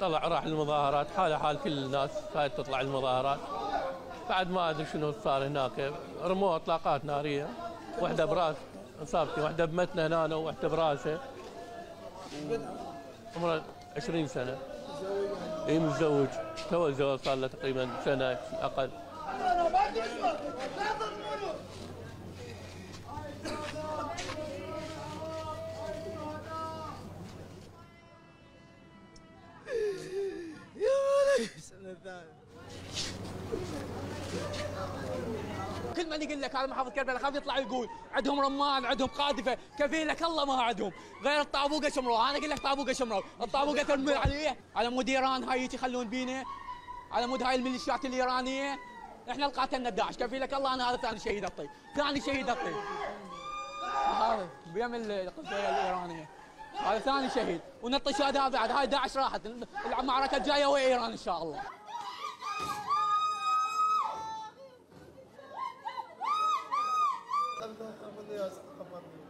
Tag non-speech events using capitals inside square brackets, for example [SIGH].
طلع راح المظاهرات حاله حال كل الناس كانت تطلع المظاهرات. بعد ما أدري شنو صار هناك رموا اطلاقات نارية. واحدة براس اصابتي واحدة بمتنه هنا وواحده براسه عمره 20 سنة. إي متزوج. تو الزواج صار له تقريبا سنة أقل. كل من يقول لك هذا محافظ كربلاء خاف يطلع يقول عندهم رمان عندهم قاذفة. كفيلك الله ما عندهم. غير الطابوقة شمروه أنا أقول لك طابوقة شمروه الطابوقة [LAUGHS] ترمي عليه. على مود إيران هاي يخلون بينا على مود هاي الميليشيات الإيرانية. إحنا اللي قاتلنا داعش كفيلك الله أنا هذا ثاني شهيد الطيب ثاني شهيد الطيب هذا بيم القضية الإيرانية. هذا ثاني شهيد. ونطي هذا بعد. هاي داعش راحت. المعركة الجاية ويا إيران إن شاء الله. الله خبر از خبر